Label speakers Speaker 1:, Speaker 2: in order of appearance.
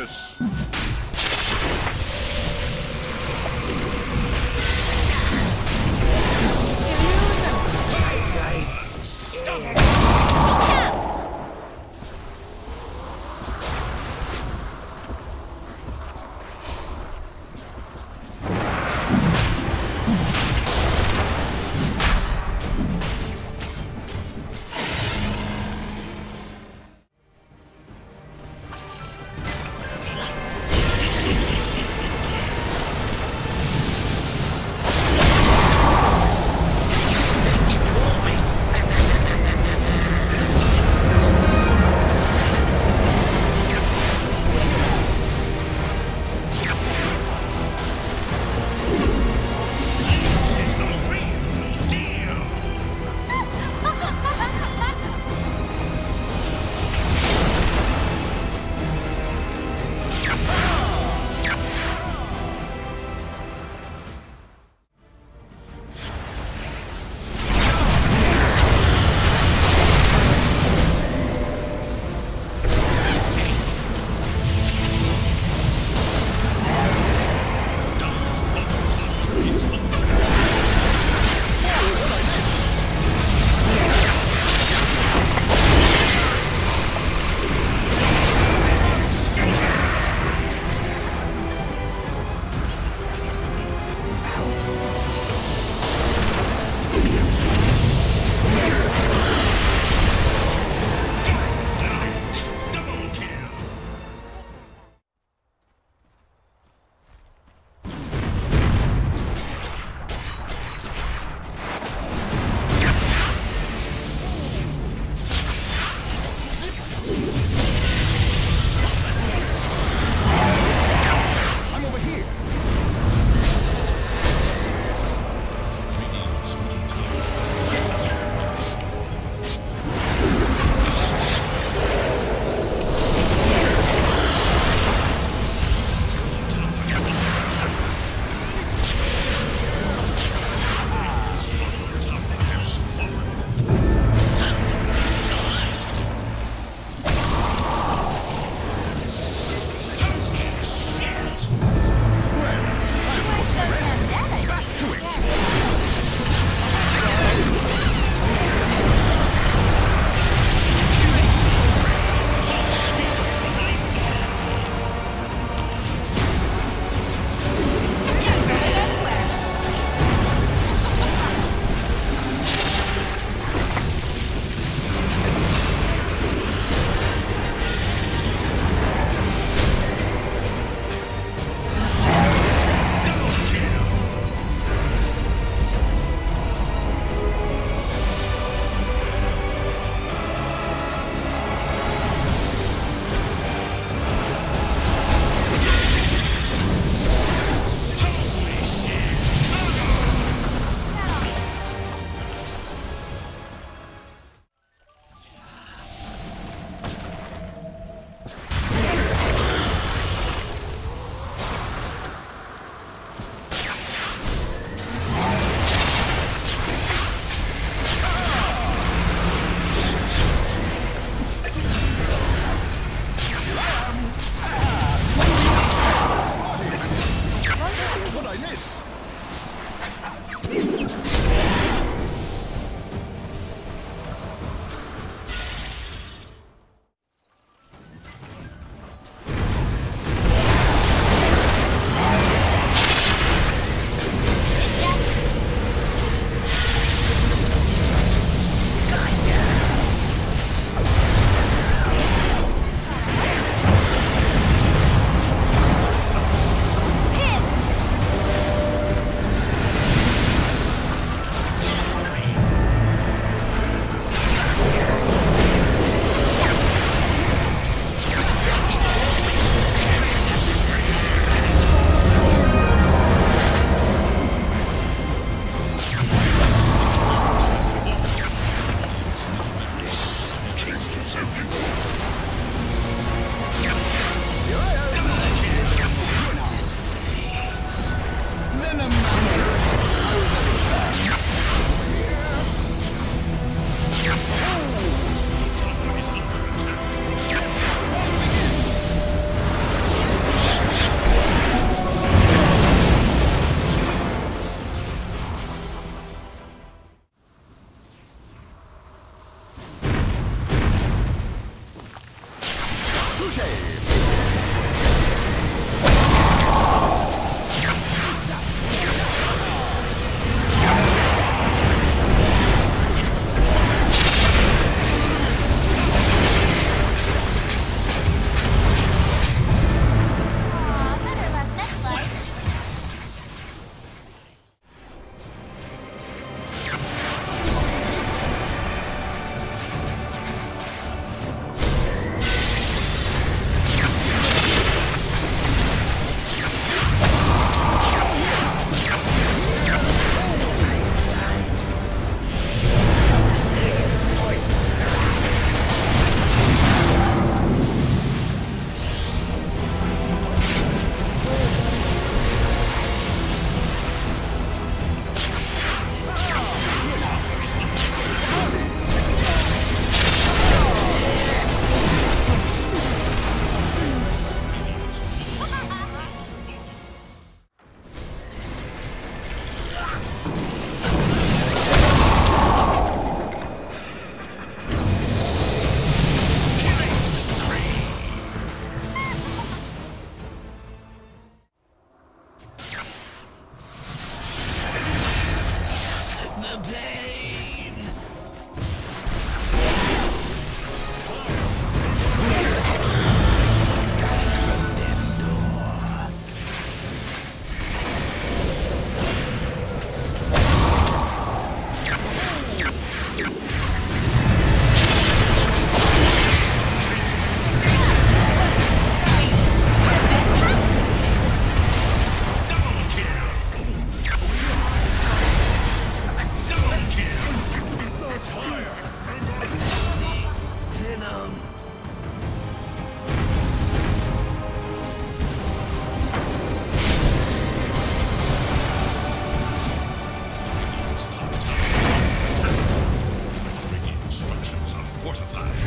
Speaker 1: behind pain. fortified.